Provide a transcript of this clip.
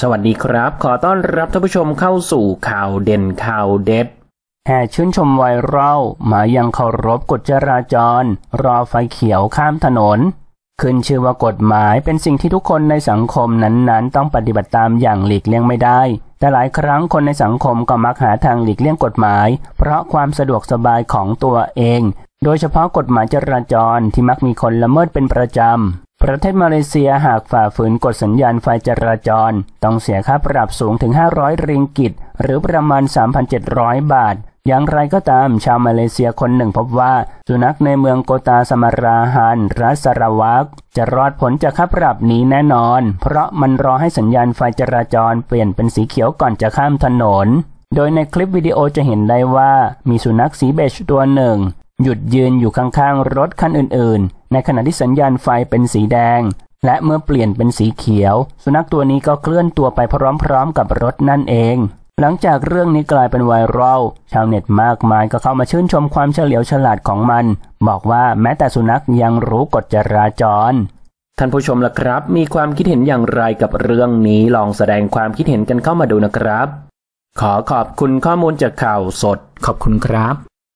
สวัสดีครับ ขอต้อนรับท่านผู้ชมเข้าสู่ข่าวเด่นข่าวเด็ดแห่ชื่นชมไวรัลหมายังเคารพกฎจราจร รอไฟเขียวข้ามถนน ขึ้นชื่อว่ากฎหมายเป็นสิ่งที่ทุกคนในสังคมนั้นๆ ต้องปฏิบัติตามอย่างหลีกเลี่ยงไม่ได้ แต่หลายครั้งคนในสังคมก็มักหาทางหลีกเลี่ยงกฎหมาย เพราะความสะดวกสบายของตัวเอง โดยเฉพาะกฎหมายจราจรที่มักมีคนละเมิดเป็นประจำ ประเทศมาเลเซียหากฝ่าฝืนกฎสัญญาณไฟจราจร ต้องเสียค่าปรับสูงถึง 500 ริงกิต หรือประมาณ 3,700 บาท อย่างไรก็ตาม ชาวมาเลเซียคนหนึ่งพบว่า สุนัขในเมืองโกตาสมาราฮันรัสรวักจะรอดผลจากค่าปรับนี้แน่นอน เพราะมันรอให้สัญญาณไฟจราจรเปลี่ยนเป็นสีเขียวก่อนจะข้ามถนน โดยในคลิปวิดีโอจะเห็นได้ว่ามีสุนัขสีเบจตัวหนึ่งหยุดยืนอยู่ข้างๆรถคันอื่นๆ ในขณะที่สัญญาณไฟเป็นสีแดง และเมื่อเปลี่ยนเป็นสีเขียว สุนัขตัวนี้ก็เคลื่อนตัวไปพร้อมๆ กับรถนั่นเอง หลังจากเรื่องนี้กลายเป็นไวรัลชาวเน็ตมากมายก็เข้ามาชื่นชมความเฉลียวฉลาดของมัน บอกว่าแม้แต่สุนัขยังรู้กฎจราจรท่านผู้ชมล่ะครับ มีความคิดเห็นอย่างไรกับเรื่องนี้ลองแสดงความคิดเห็นกันเข้ามาดูนะครับ ขอขอบคุณข้อมูลจากข่าวสด ขอบคุณครับ